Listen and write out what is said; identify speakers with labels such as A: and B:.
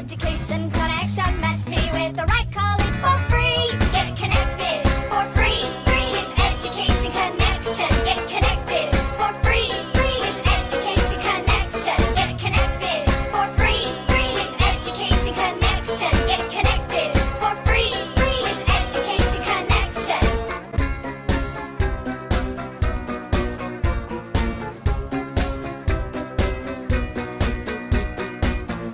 A: education connection. Match